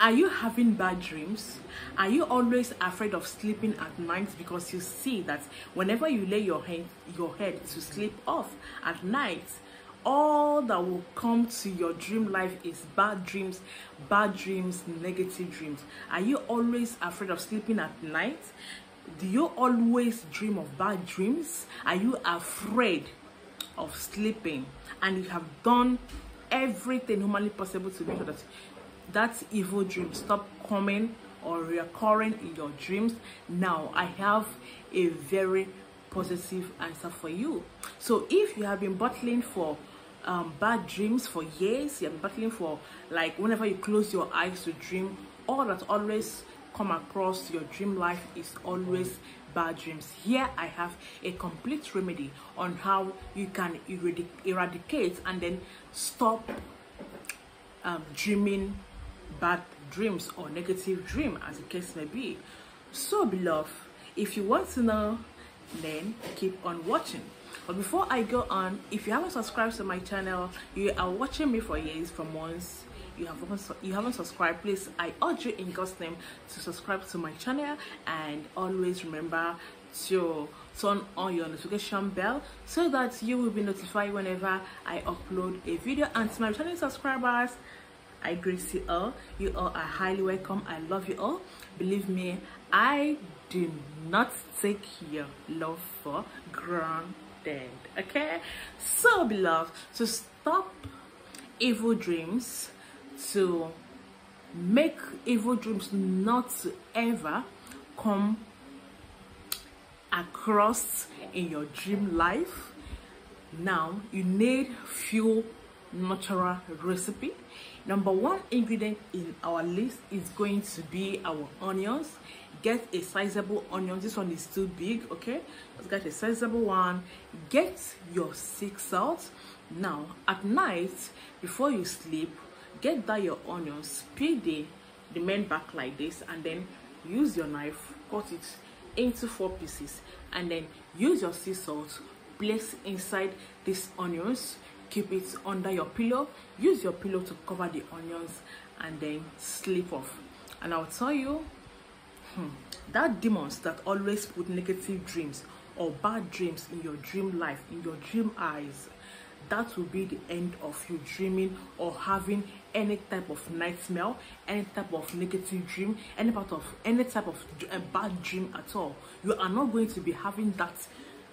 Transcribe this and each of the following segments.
Are you having bad dreams? Are you always afraid of sleeping at night because you see that whenever you lay your head, your head to sleep off at night, all that will come to your dream life is bad dreams, bad dreams, negative dreams. Are you always afraid of sleeping at night? Do you always dream of bad dreams? Are you afraid of sleeping and you have done everything humanly possible to make sure that that evil dream stop coming or recurring in your dreams. Now i have a very positive answer for you. So if you have been battling for um, bad dreams for years you have been battling for like whenever you close your eyes to dream all that always come across your dream life is always bad dreams. Here i have a complete remedy on how you can eradicate and then stop um, dreaming bad dreams or negative dream as the case may be. So beloved if you want to know then keep on watching. But before i go on if you haven't subscribed to my channel you are watching me for years for months you haven't you haven't subscribed please i urge you in god's name to subscribe to my channel and always remember to turn on your notification bell so that you will be notified whenever i upload a video. And to my returning subscribers I greet you all. You all are highly welcome. I love you all. Believe me, I do not take your love for granted. Okay? So, beloved, to stop evil dreams, to make evil dreams not ever come across in your dream life, now you need few natural recipe. Number one ingredient in our list is going to be our onions. Get a sizable onion. This one is too big okay? Let's get a sizable one. Get your sea salt. Now at night before you sleep get that your onions peel the the men back like this and then use your knife cut it into four pieces and then use your sea salt place inside these onions keep it under your pillow. Use your pillow to cover the onions and then sleep off. And i'll tell you hmm, that demons that always put negative dreams or bad dreams in your dream life in your dream eyes that will be the end of you dreaming or having any type of nightmare any type of negative dream any part of any type of a bad dream at all. You are not going to be having that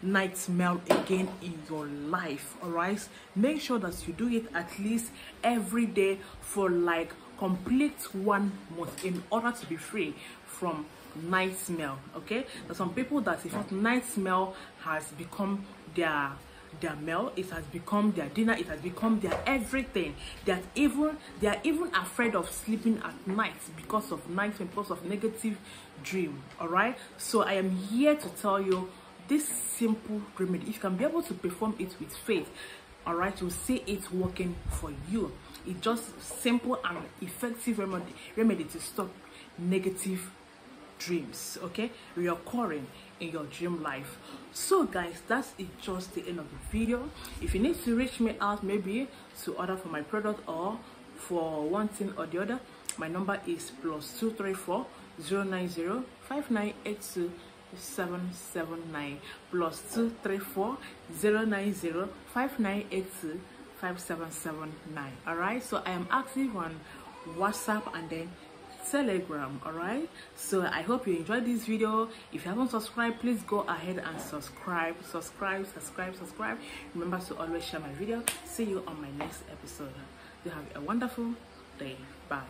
nightmare again in your life all right? Make sure that you do it at least every day for like complete one month in order to be free from night nightmare okay? There's some people that if not nightmare has become their their meal. It has become their dinner. It has become their everything. That even they are even afraid of sleeping at night because of nightmare because of negative dream all right? So i am here to tell you this simple remedy if you can be able to perform it with faith all right you'll see it working for you it's just simple and effective remedy remedy to stop negative dreams okay reoccurring in your dream life. So guys that's it just the end of the video. If you need to reach me out maybe to order for my product or for one thing or the other my number is plus 234 090 5982 779 plus 234 090 5982 5779 all right so i am active on whatsapp and then telegram. All right so i hope you enjoyed this video. If you haven't subscribed please go ahead and subscribe. Subscribe subscribe subscribe. Remember to always share my video. See you on my next episode. You have a wonderful day. Bye